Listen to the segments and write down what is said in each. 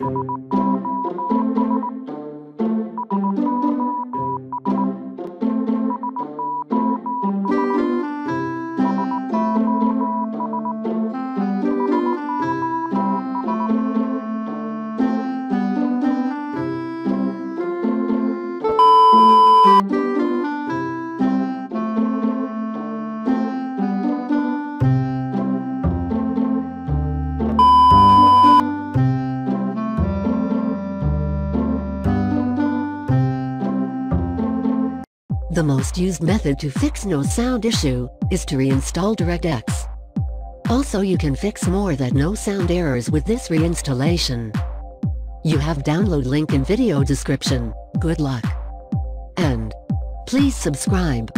you. The most used method to fix no sound issue is to reinstall DirectX. Also you can fix more than no sound errors with this reinstallation. You have download link in video description. Good luck. And please subscribe.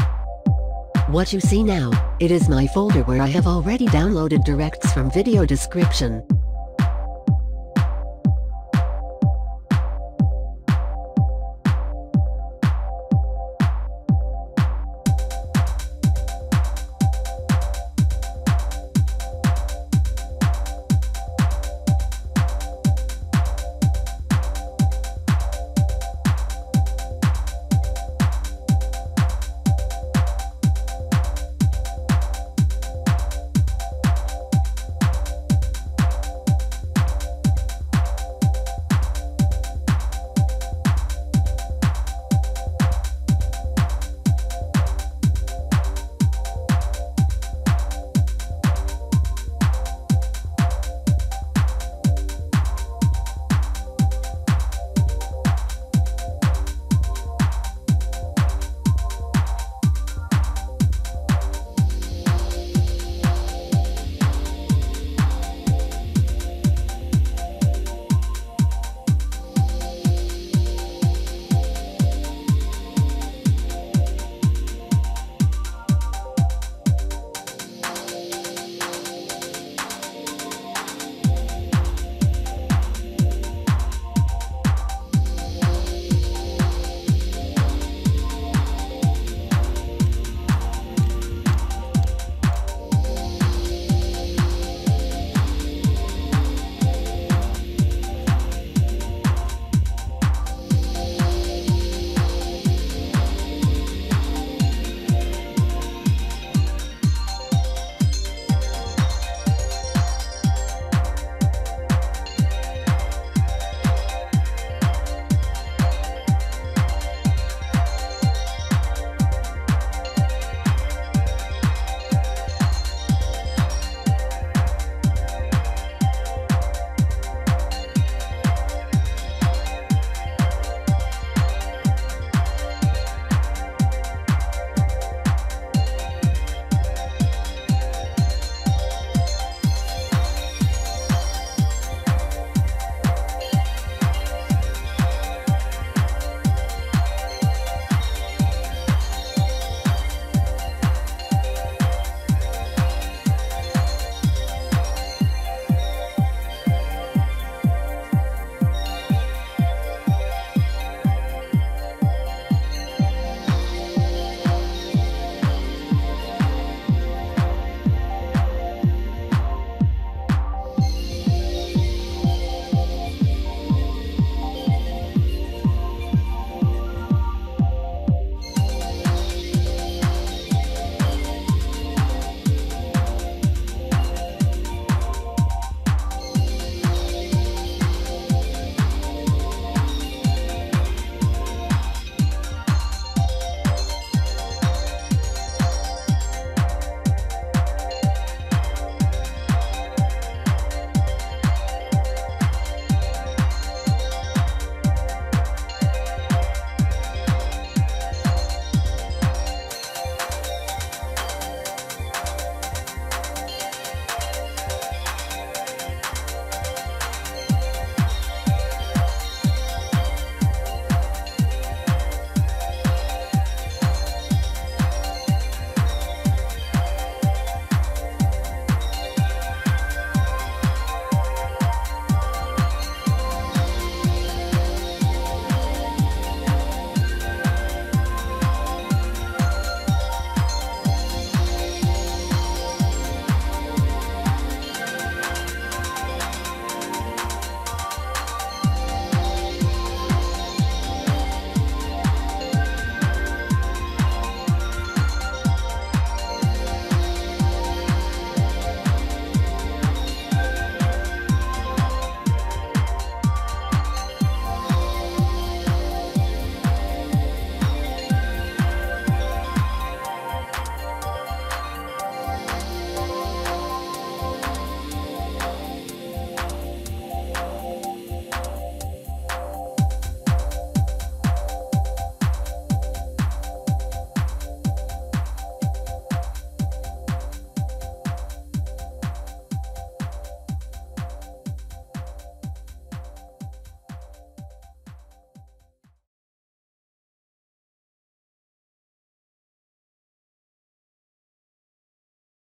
What you see now, it is my folder where I have already downloaded DirectX from video description.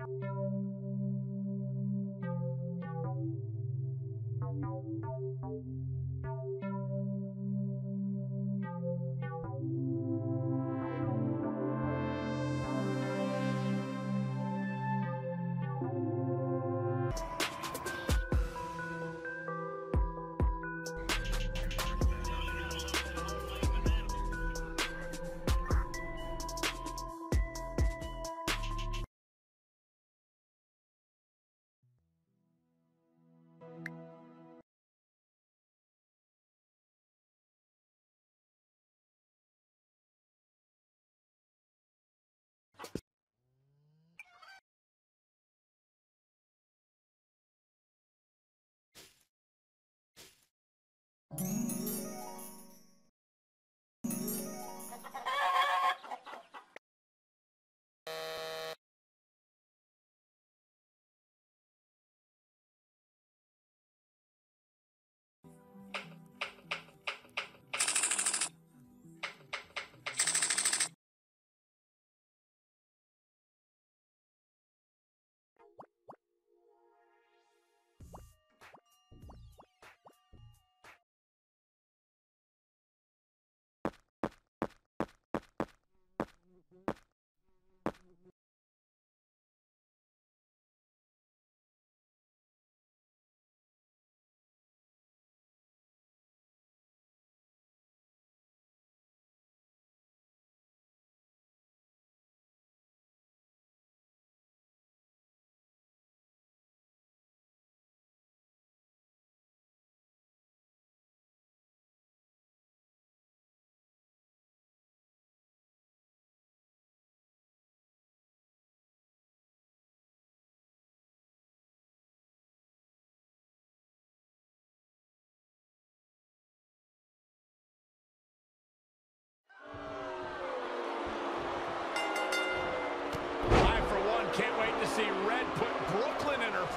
I,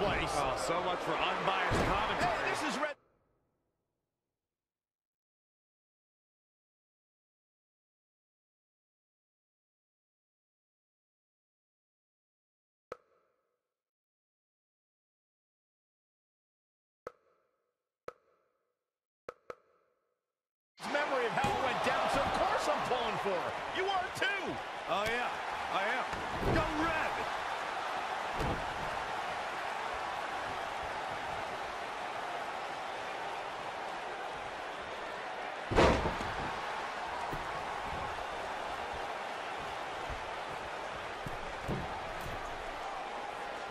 place. Oh, so much for unbiased commentary. Hey, this is Red. memory of how it went down, so of course I'm pulling for her. You are too. Oh, yeah, I am. Go red!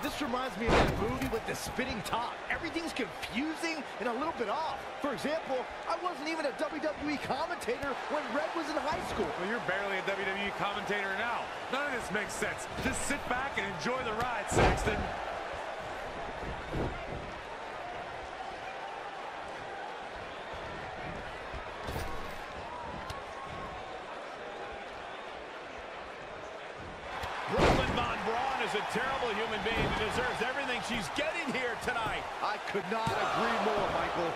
This reminds me of that movie with the spinning top. Everything's confusing and a little bit off. For example, I wasn't even a WWE commentator when Red was in high school. Well, you're barely a WWE commentator now. None of this makes sense. Just sit back and enjoy the ride, Saxton. Is a terrible human being who deserves everything she's getting here tonight. I could not agree more, Michael.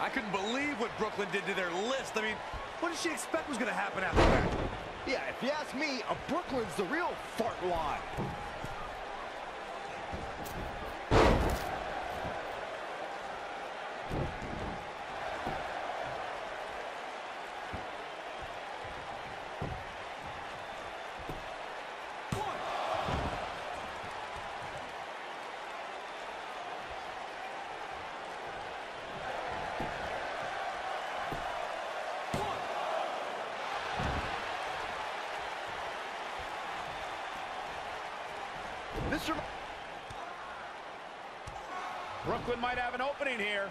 I couldn't believe what Brooklyn did to their list. I mean, what did she expect was going to happen after that? Yeah, if you ask me, a Brooklyn's the real fart line. This rem- Brooklyn might have an opening here.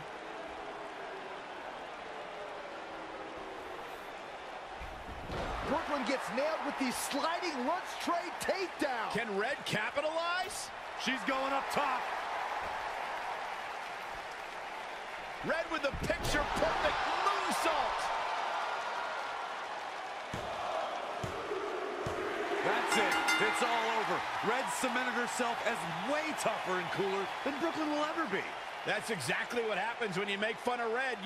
Brooklyn gets nailed with the sliding lunch tray takedown. Can Red capitalize? She's going up top. Red with the picture-perfect moonsault. That's it. It's all over. Red cemented herself as way tougher and cooler than Brooklyn will ever be. That's exactly what happens when you make fun of Red.